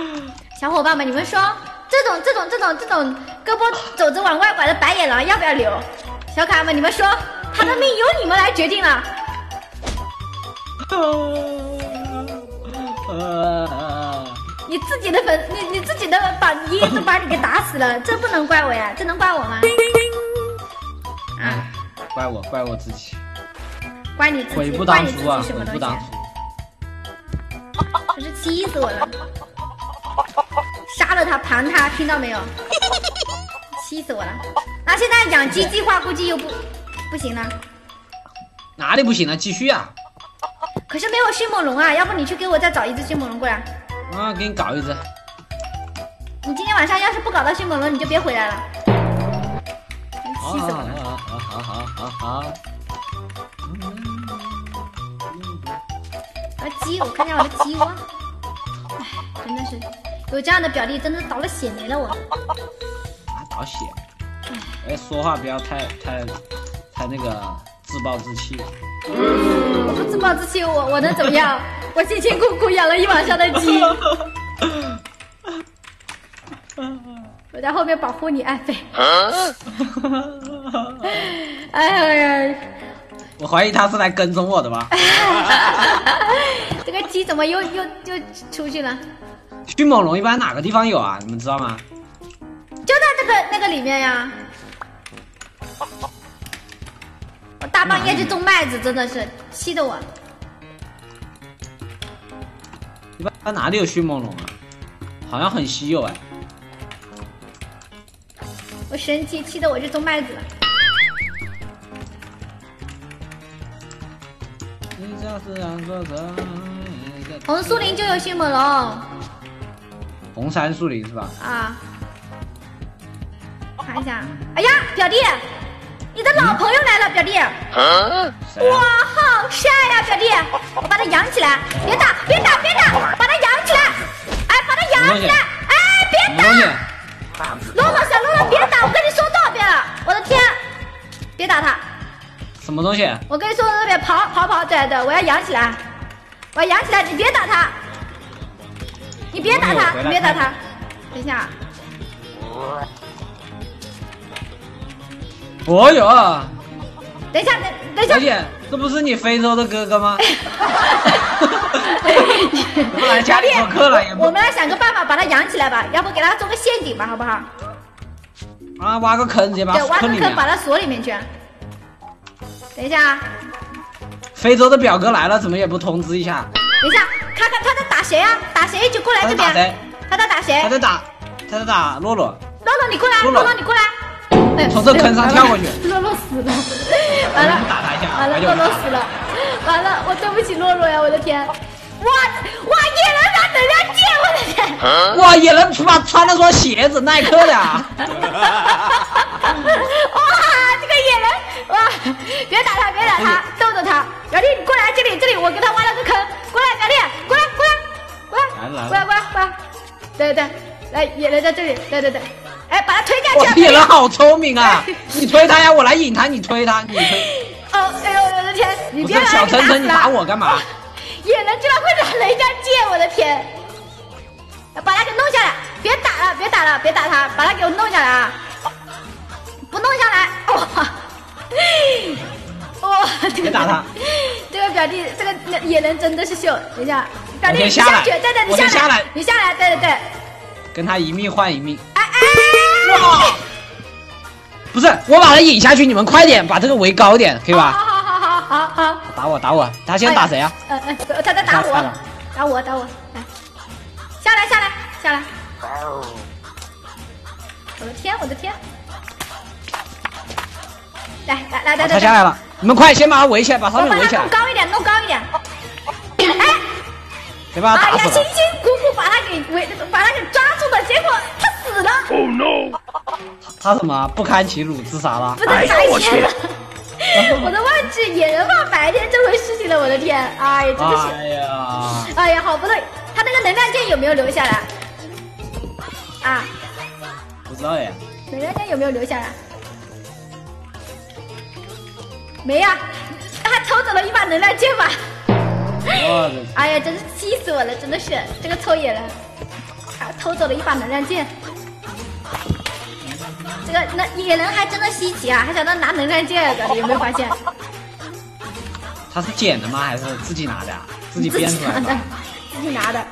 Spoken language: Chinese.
小伙伴们，你们说这种这种这种这种胳膊肘子往外拐的白眼狼要不要留？小可爱们，你们说他的命由你们来决定了。你自己的粉，你你自己的把爷爷都把你给打死了，这不能怪我呀，这能怪我吗？啊，怪我，怪我自己，怪你自己，悔不怪你自当初啊，己什么东西悔不当啊？初。真是气死我了！杀了他，盘他，听到没有？气死我了！那现在养鸡计划估计又不不行了，哪里不行了？继续啊！可是没有迅猛龙啊！要不你去给我再找一只迅猛龙过来？啊，给你搞一只。你今天晚上要是不搞到迅猛龙，你就别回来了。气死我了！啊好好好好好。我的鸡，我看一下我的鸡窝。唉，真的是有这样的表弟，真的倒了血霉了我。啊，倒血。哎，说话不要太太太那个自暴自弃。我不自暴自弃，我我能怎么样？我辛辛苦苦养了一晚上的鸡，我在后面保护你，爱妃。哎呀，我怀疑他是来跟踪我的吧？这个鸡怎么又又又出去了？迅猛龙一般哪个地方有啊？你们知道吗？就在这个那个里面呀。我大半夜去种麦子，真的是气得我。一般哪里有迅猛龙啊？好像很稀有哎。我生气，气得我去种麦子了。红树林就有迅猛龙红杉树林是吧？啊！看一下，哎呀，表弟，你的老朋友来了，表弟。谁哇，啊？好帅呀、表弟！我把他养起来，别打，别打，别打，把他养起来，哎，把他养起来，哎，别？打，洛洛小洛洛，别打！我跟你说多少遍了，我的天，别打他！什么东西？我跟你说多少遍，跑跑跑，对对，我要养起来，我要养起来，你别打他，你别打他，你别打他，等一下，哦哟，等一下，等等一下小，姐，这不是你非洲的哥哥吗？怎么来家里做客了？我们来想个办法把他养起来吧，要不给他做个陷阱吧，好不好？啊，挖个坑直接把对，挖个坑把他锁里面去。等一下啊，非洲的表哥来了，怎么也不通知一下？等一下，看看他在打谁啊？打谁就过来这边他在打谁。他在打谁？他在打，他在打洛洛。洛洛你过来，洛洛洛洛你过来。哎从这坑上跳过去洛洛死了，完了，打他一下完了，洛洛死了，完了，我对不起洛洛呀，我的天！哇哇，野人他能量剑，我的天！哇，也能穿穿了双鞋子，耐克的啊。哇，这个野人，哇，别打他，别打他，逗逗他。表弟，你过来这里，这里我给他挖了个坑，过来，表弟，来，来了过来，过来，过来。对对对，来，野人在这里，对对对，哎，把他推下哇，去。野人好聪明啊！你推他呀，我来引他，你推他，你推。哦，哎呦，我的天，你别把他给小晨晨，你打我干嘛？野人居然会打人家剑，我的天！把他给弄下来，别打了，别打了，别打他，把他给我弄下来啊！不弄下来，哇，哇，这个别打他，这个表弟，这个那野人真的是秀。等一下，表弟我先下来你下去，对对，你下来你下来，对对对，跟他一命换一命。哎哎，哇！不是，我把他引下去，你们快点把这个围高点，可以吧？好好好好好好，打我，打我！他先打谁啊？呃呃，他在打我打我，打我，来，下来下来下来！我的天，我的天！来来来来来，他下来了，你们快先把他围起来，把他们围起来弄，高一点，别把他哎呀，打死了。辛辛苦苦把他给围，把他给抓住了，结果他死了，他什么不堪其辱自杀了不？能白天了。我都忘记野人放白天这回事情了，我的天！哎呀，真的是，哎呀，哎呀，好不容易，他那个能量剑有没有留下来？啊，不知道耶。能量剑有没有留下来？没呀、他偷走了一把能量剑吧？我的哎呀，真是气死我了，真的是这个臭野人。还，偷走了一把能量剑。这个那野人还真的稀奇啊，还想到拿能量剑的，有没有发现？他是捡的吗？还是自己拿的啊？自己编出来的？自己拿的。